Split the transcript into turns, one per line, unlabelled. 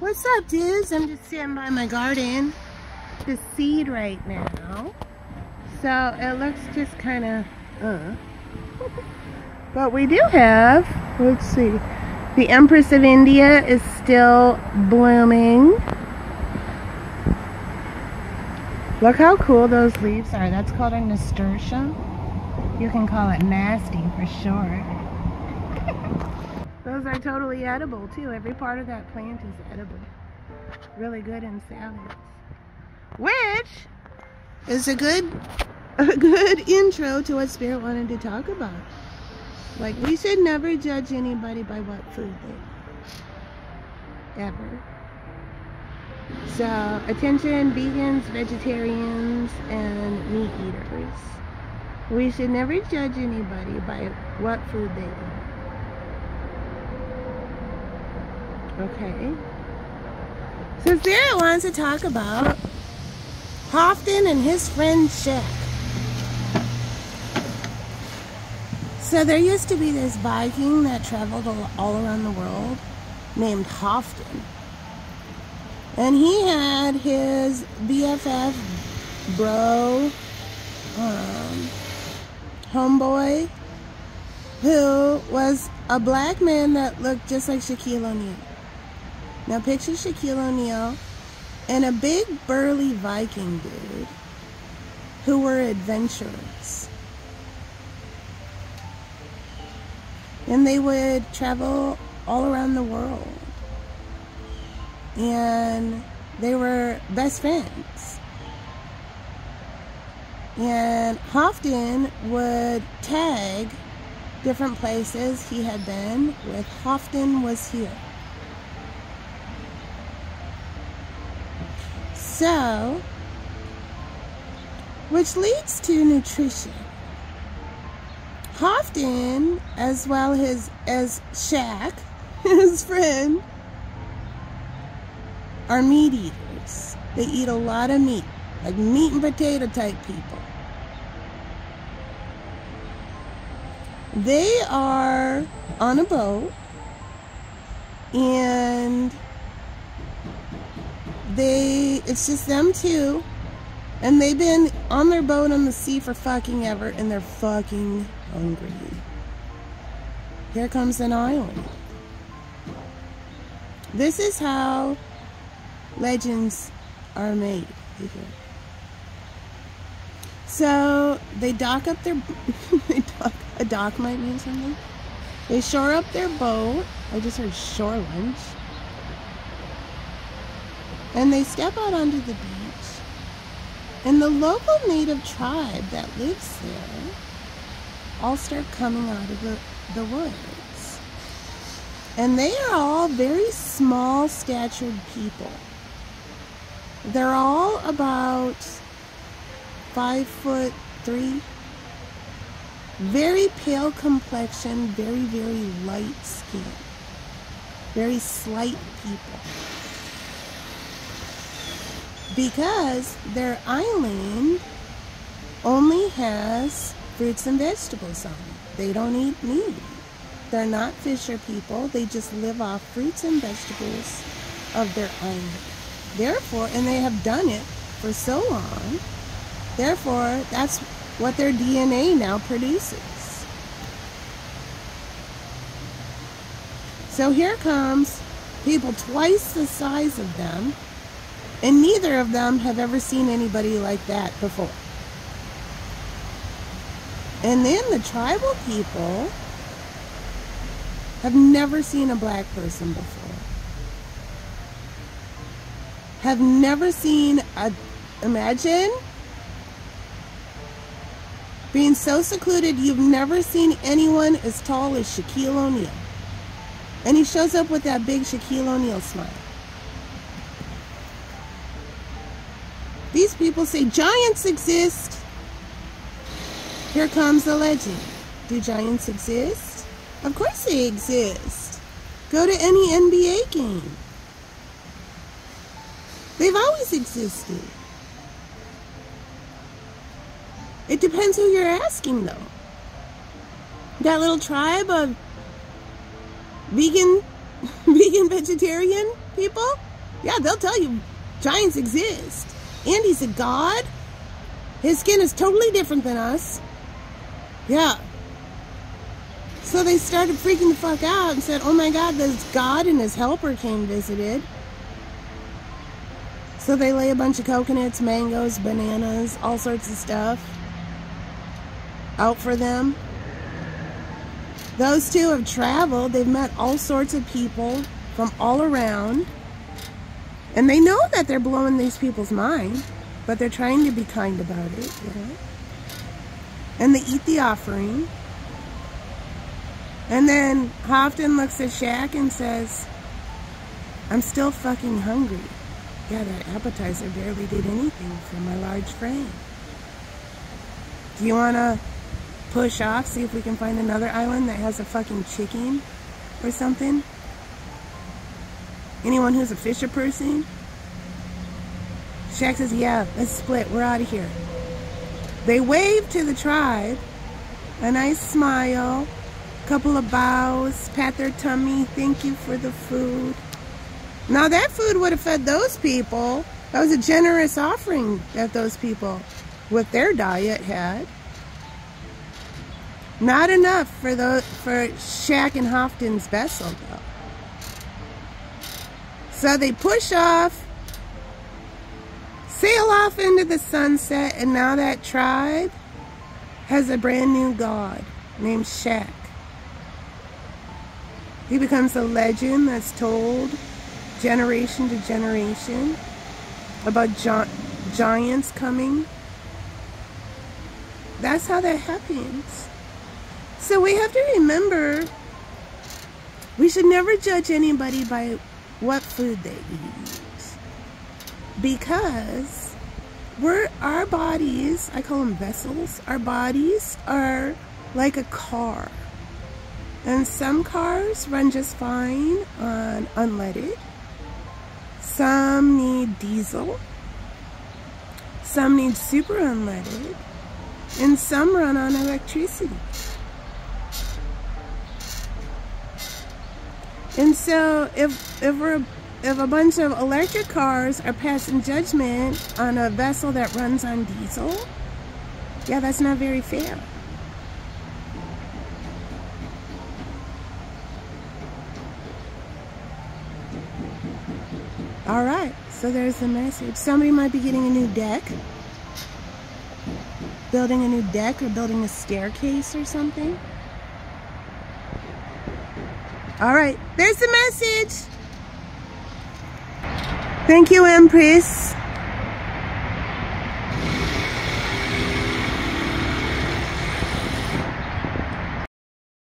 What's up, dudes? I'm just sitting by my garden. The seed right now. So it looks just kind of, uh. but we do have, let's see, the Empress of India is still blooming. Look how cool those leaves are. That's called a nasturtium. You can call it nasty for sure. Those are totally edible too. Every part of that plant is edible. Really good in salads. Which is a good a good intro to what Spirit wanted to talk about. Like we should never judge anybody by what food they eat. Ever. So attention vegans, vegetarians, and meat eaters. We should never judge anybody by what food they eat. Okay. So Spirit wants to talk about Halfdan and his friend Shaq. So there used to be this Viking that traveled all around the world named Halfdan. And he had his BFF bro, um, homeboy, who was a black man that looked just like Shaquille O'Neal. Now picture Shaquille O'Neal and a big burly Viking dude who were adventurers. And they would travel all around the world. And they were best friends. And Halfdan would tag different places he had been with Halfdan was here. So, which leads to nutrition. Halfdan, as well as, as Shaq, his friend, are meat eaters. They eat a lot of meat, like meat and potato type people. They are on a boat and they it's just them two. And they've been on their boat on the sea for fucking ever and they're fucking hungry. Here comes an island. This is how legends are made so they dock up their they dock, a dock might mean something. They shore up their boat. I just heard shore lunch and they step out onto the beach. And the local native tribe that lives there all start coming out of the, the woods. And they are all very small statured people. They're all about five foot three. Very pale complexion, very, very light skin. Very slight people because their island only has fruits and vegetables on it. They don't eat meat. They're not fisher people. They just live off fruits and vegetables of their island. Therefore, and they have done it for so long, therefore, that's what their DNA now produces. So here comes people twice the size of them and neither of them have ever seen anybody like that before. And then the tribal people have never seen a black person before. Have never seen a, imagine being so secluded you've never seen anyone as tall as Shaquille O'Neal. And he shows up with that big Shaquille O'Neal smile. These people say giants exist. Here comes the legend. Do giants exist? Of course they exist. Go to any NBA game. They've always existed. It depends who you're asking, though. That little tribe of vegan, vegan vegetarian people, Yeah, they'll tell you giants exist. And he's a god. His skin is totally different than us. Yeah. So they started freaking the fuck out and said, oh my god, this god and his helper came visited. So they lay a bunch of coconuts, mangoes, bananas, all sorts of stuff out for them. Those two have traveled. They've met all sorts of people from all around. And they know that they're blowing these people's mind, but they're trying to be kind about it, you know? And they eat the offering. And then Halfdan looks at Shaq and says, I'm still fucking hungry. Yeah, that appetizer barely did anything for my large frame. Do you want to push off, see if we can find another island that has a fucking chicken or something? Anyone who's a fisher person? Shaq says, yeah, let's split. We're out of here. They wave to the tribe. A nice smile. a Couple of bows. Pat their tummy. Thank you for the food. Now that food would have fed those people. That was a generous offering that those people with their diet had. Not enough for the for Shaq and Halfdan's vessel though. So they push off, sail off into the sunset, and now that tribe has a brand new god named Shaq. He becomes a legend that's told generation to generation about gi giants coming. That's how that happens. So we have to remember we should never judge anybody by what food they eat. Because we're our bodies, I call them vessels, our bodies are like a car. And some cars run just fine on unleaded. Some need diesel. Some need super unleaded. And some run on electricity. And so if if we're if a bunch of electric cars are passing judgment on a vessel that runs on diesel, yeah, that's not very fair. All right, so there's the message. Somebody might be getting a new deck, building a new deck or building a staircase or something. All right, there's the message. Thank you, Empress.